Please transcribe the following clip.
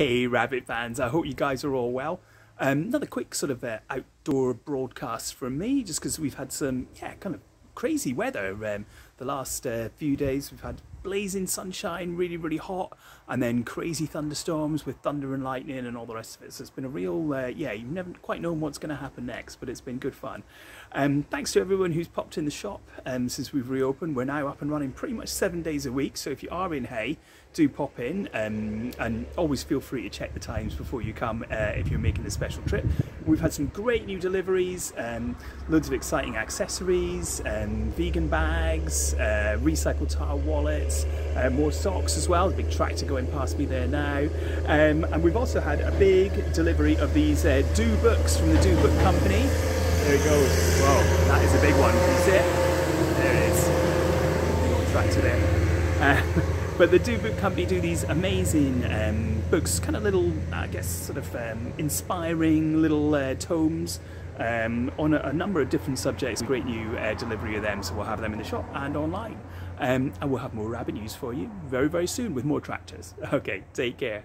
Hey, Rabbit fans, I hope you guys are all well. Um, another quick sort of uh, outdoor broadcast from me, just because we've had some, yeah, kind of crazy weather um, the last uh, few days. We've had blazing sunshine, really, really hot, and then crazy thunderstorms with thunder and lightning and all the rest of it. So it's been a real, uh, yeah, you've never quite known what's going to happen next, but it's been good fun. Um, thanks to everyone who's popped in the shop um, since we've reopened. We're now up and running pretty much seven days a week. So if you are in Hay, do pop in um, and always feel free to check the times before you come uh, if you're making a special trip. We've had some great new deliveries, um, loads of exciting accessories, um, vegan bags, uh, recycled tile wallets, uh, more socks as well. a big tractor going past me there now. Um, and we've also had a big delivery of these uh, Do books from the Do Book Company. There it goes. Whoa, that is a big one. Can you see it? There it is. Big old tractor there. Uh, but the Do Book Company do these amazing um, books, kind of little, I guess, sort of um, inspiring little uh, tomes um, on a, a, number of different subjects. Great new uh, delivery of them, so we'll have them in the shop and online. Um, and we'll have more rabbit news for you very, very soon with more tractors. Okay, take care.